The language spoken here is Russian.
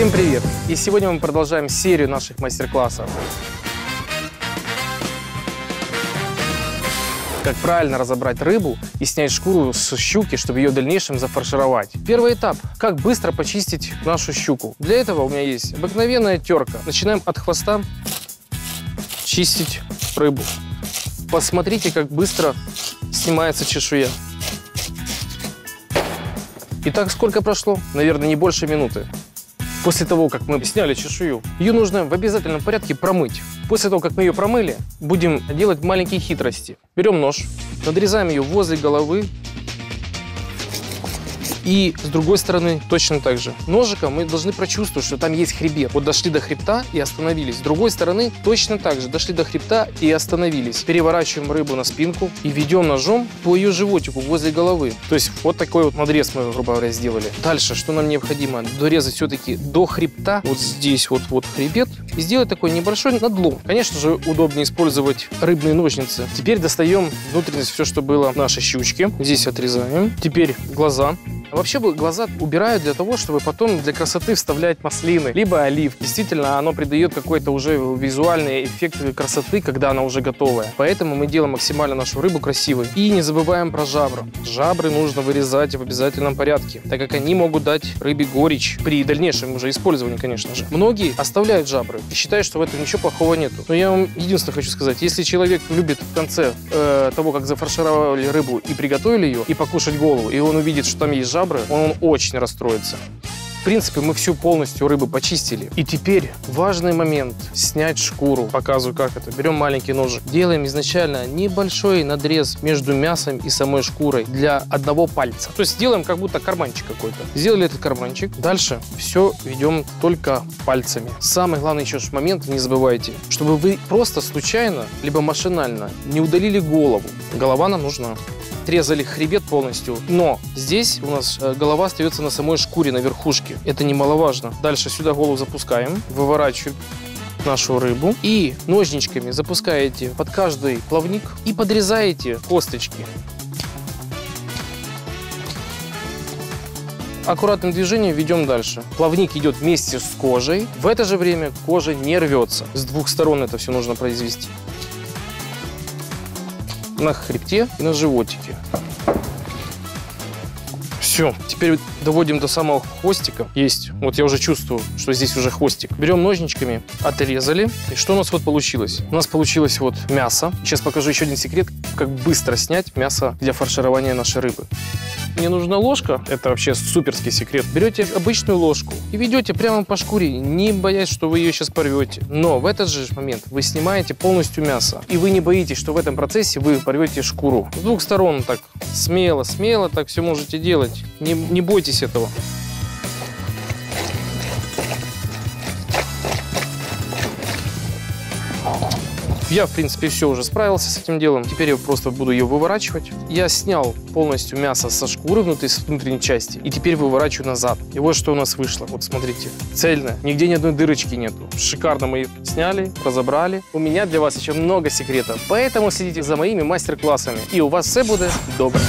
Всем привет! И сегодня мы продолжаем серию наших мастер-классов. Как правильно разобрать рыбу и снять шкуру с щуки, чтобы ее в дальнейшем зафаршировать. Первый этап – как быстро почистить нашу щуку. Для этого у меня есть обыкновенная терка. Начинаем от хвоста чистить рыбу. Посмотрите, как быстро снимается чешуя. Итак, сколько прошло? Наверное, не больше минуты. После того, как мы сняли чешую, ее нужно в обязательном порядке промыть. После того, как мы ее промыли, будем делать маленькие хитрости. Берем нож, надрезаем ее возле головы и с другой стороны точно так же. Ножиком мы должны прочувствовать, что там есть хребет. Вот дошли до хребта и остановились. С другой стороны точно так же. Дошли до хребта и остановились. Переворачиваем рыбу на спинку и ведем ножом по ее животику возле головы. То есть вот такой вот надрез мы, грубо говоря, сделали. Дальше, что нам необходимо? Дорезать все-таки до хребта. Вот здесь вот, вот хребет. И сделать такой небольшой надлом. Конечно же, удобнее использовать рыбные ножницы. Теперь достаем внутренность, все, что было в нашей щучке. Здесь отрезаем. Теперь глаза. Вообще глаза убирают для того, чтобы потом для красоты вставлять маслины, либо олив. Действительно, оно придает какой-то уже визуальный эффект красоты, когда она уже готовая. Поэтому мы делаем максимально нашу рыбу красивой. И не забываем про жабры. Жабры нужно вырезать в обязательном порядке, так как они могут дать рыбе горечь при дальнейшем уже использовании, конечно же. Многие оставляют жабры и считают, что в этом ничего плохого нету. Но я вам единственное хочу сказать, если человек любит в конце э, того, как зафаршировали рыбу и приготовили ее, и покушать голову, и он увидит, что там есть жабры, жабры, он очень расстроится. В принципе, мы всю полностью рыбу почистили. И теперь важный момент – снять шкуру. Показываю, как это. Берем маленький ножик. Делаем изначально небольшой надрез между мясом и самой шкурой для одного пальца. То есть делаем как будто карманчик какой-то. Сделали этот карманчик. Дальше все ведем только пальцами. Самый главный еще момент, не забывайте, чтобы вы просто случайно, либо машинально не удалили голову. Голова нам нужна отрезали хребет полностью, но здесь у нас э, голова остается на самой шкуре, на верхушке. Это немаловажно. Дальше сюда голову запускаем, выворачиваем нашу рыбу и ножничками запускаете под каждый плавник и подрезаете косточки. Аккуратным движением ведем дальше. Плавник идет вместе с кожей. В это же время кожа не рвется. С двух сторон это все нужно произвести на хребте и на животике. Все, теперь доводим до самого хвостика. Есть, вот я уже чувствую, что здесь уже хвостик. Берем ножничками, отрезали. И что у нас вот получилось? У нас получилось вот мясо. Сейчас покажу еще один секрет, как быстро снять мясо для фарширования нашей рыбы. Мне нужна ложка, это вообще суперский секрет. Берете обычную ложку и ведете прямо по шкуре, не боясь, что вы ее сейчас порвете. Но в этот же момент вы снимаете полностью мясо. И вы не боитесь, что в этом процессе вы порвете шкуру. С двух сторон так смело, смело так все можете делать. Не, не бойтесь этого. Я, в принципе, все уже справился с этим делом. Теперь я просто буду ее выворачивать. Я снял полностью мясо со шкуры внутри, с внутренней части. И теперь выворачиваю назад. И вот что у нас вышло. Вот смотрите. Цельно. Нигде ни одной дырочки нету. Шикарно мы их сняли, разобрали. У меня для вас еще много секретов. Поэтому следите за моими мастер-классами. И у вас все будет добро.